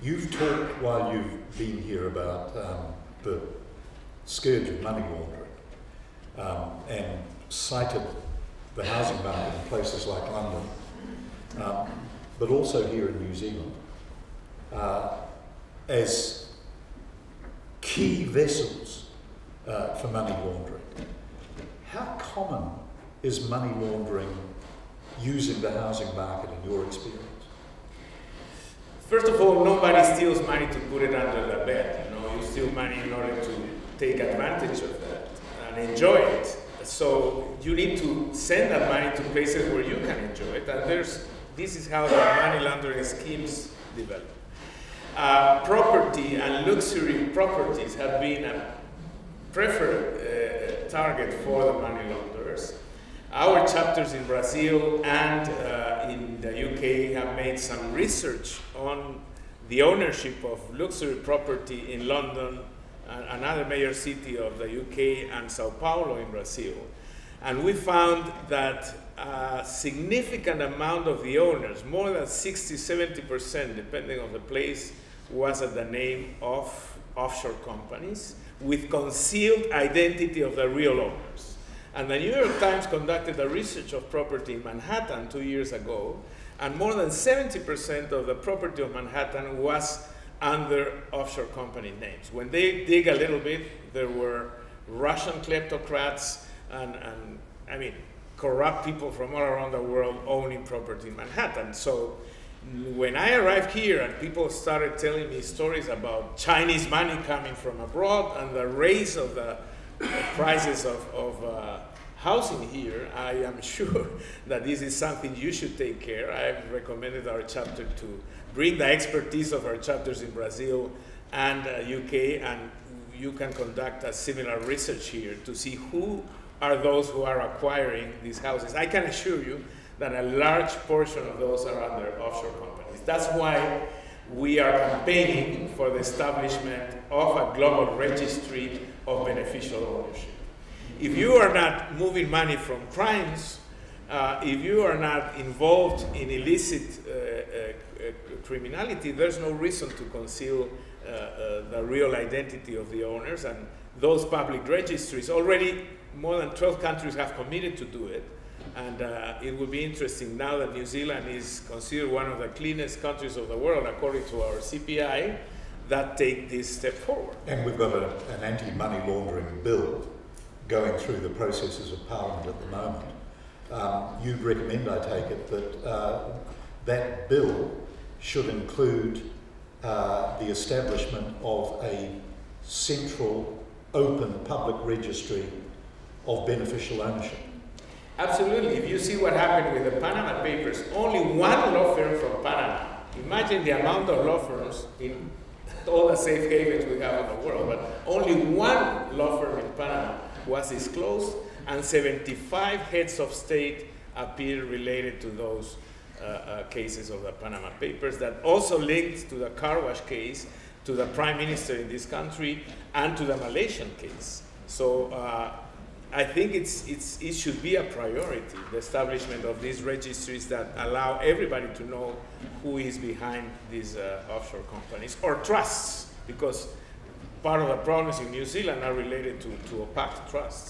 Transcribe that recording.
You've talked while you've been here about um, the scourge of money laundering um, and cited the housing market in places like London, um, but also here in New Zealand, uh, as key vessels uh, for money laundering. How common is money laundering using the housing market in your experience? First of all, nobody steals money to put it under the bed. You know, you steal money in order to take advantage of that and enjoy it. So you need to send that money to places where you can enjoy it. And there's, this is how the money laundering schemes develop. Uh, property and luxury properties have been a preferred uh, target for the money launderers. Our chapters in Brazil and uh, in the UK have made some research on the ownership of luxury property in London, another major city of the UK, and Sao Paulo in Brazil. And we found that a significant amount of the owners, more than 60, 70%, depending on the place, was at the name of offshore companies with concealed identity of the real owners. And the New York Times conducted a research of property in Manhattan two years ago, and more than 70% of the property of Manhattan was under offshore company names. When they dig a little bit, there were Russian kleptocrats and, and I mean, corrupt people from all around the world owning property in Manhattan. So when I arrived here and people started telling me stories about Chinese money coming from abroad and the raise of the prices of, of uh, housing here, I am sure that this is something you should take care. I've recommended our chapter to bring the expertise of our chapters in Brazil and uh, UK, and you can conduct a similar research here to see who are those who are acquiring these houses. I can assure you that a large portion of those are under offshore companies. That's why we are campaigning for the establishment of a global registry of beneficial ownership. If you are not moving money from crimes, uh, if you are not involved in illicit uh, uh, criminality, there's no reason to conceal uh, uh, the real identity of the owners. And those public registries, already more than 12 countries have committed to do it. And uh, it will be interesting now that New Zealand is considered one of the cleanest countries of the world, according to our CPI, that take this step forward. And we've got a, an anti-money laundering bill going through the processes of Parliament at the moment. Um, you'd recommend, I take it, that uh, that bill should include uh, the establishment of a central, open public registry of beneficial ownership. Absolutely. If you see what happened with the Panama Papers, only one law firm from Panama. Imagine the amount of law firms in all the safe havens we have in the world, but only one law firm in Panama was disclosed, and 75 heads of state appear related to those uh, uh, cases of the Panama Papers that also linked to the car wash case, to the prime minister in this country, and to the Malaysian case. So uh, I think it's, it's, it should be a priority, the establishment of these registries that allow everybody to know who is behind these uh, offshore companies or trusts, because part of the problems in New Zealand are related to, to opaque trusts.